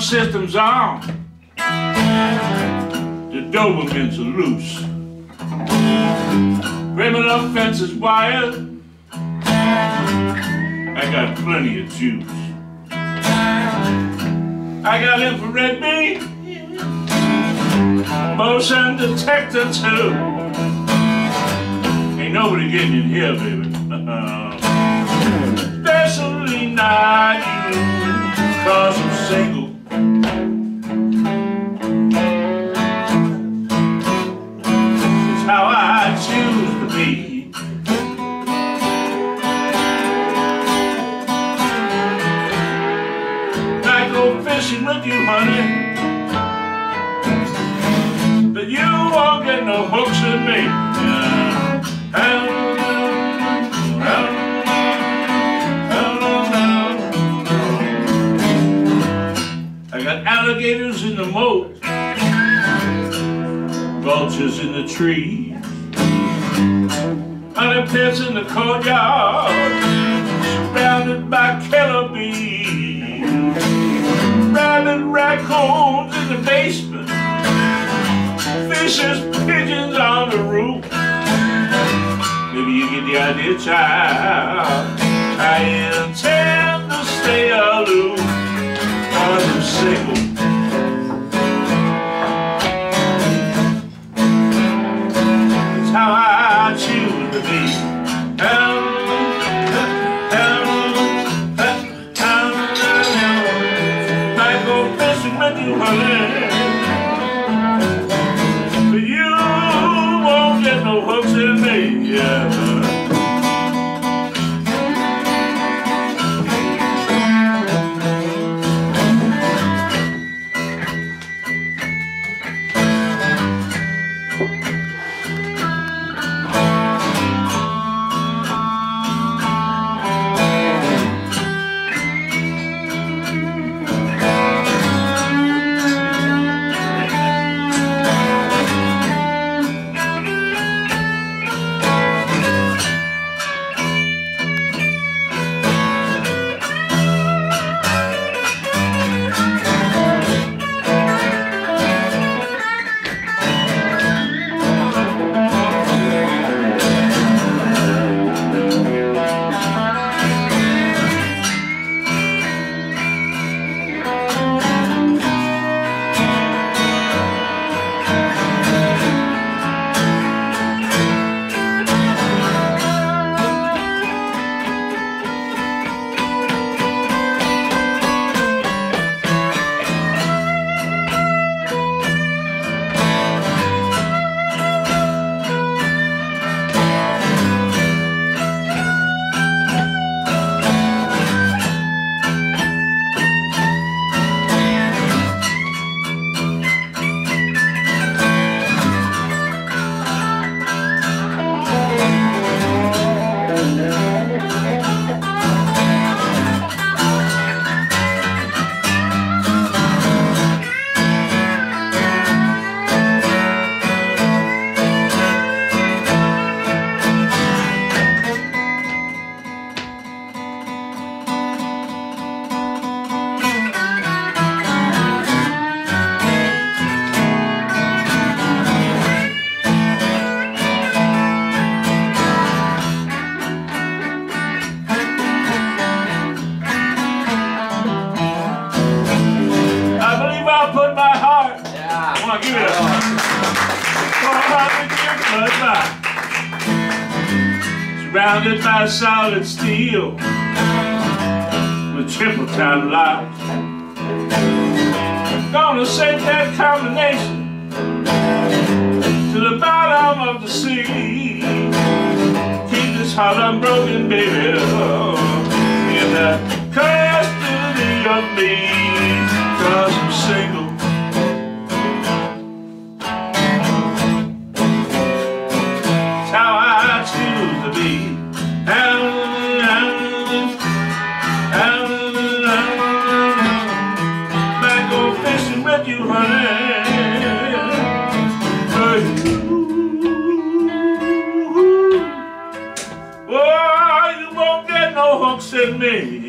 system's on. The Dobermans are loose. Criminal fences wired. I got plenty of juice. I got infrared beam. Motion detector too. Ain't nobody getting in here, baby. Especially not you, cause I'm single. Fishing with you, honey. But you won't get no hooks in me. I got alligators in the moat, vultures in the trees, honey pits in the courtyard, fishes, pigeons on the roof. Maybe you get the idea, child. I intend to stay aloof, I'm single. It's how I choose to be. Fishing. Surrounded by solid steel with triple time locks. Gonna set that combination to the bottom of the sea. Keep this heart unbroken, baby, in the custody of me. Cause I'm single. Me.